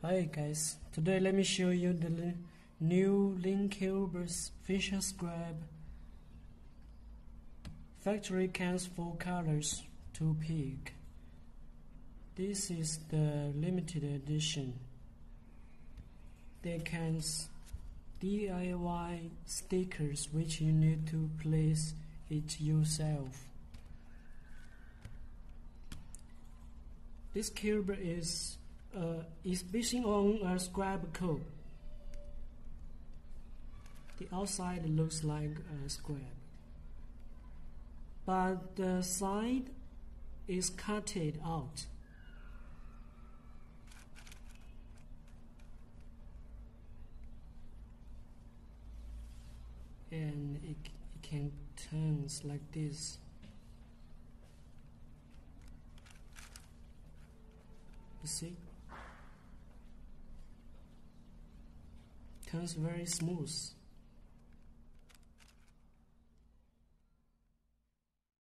Hi guys, today let me show you the new Linkilber's Fission Skewb Factory cans full colors to pick. This is the limited edition. They comes DIY stickers which you need to place it yourself. This Kilber is Uh, is based on a Skewb code. The outside looks like a square, but the side is cutted out. And it, it can turns like this. You see? Turns very smooth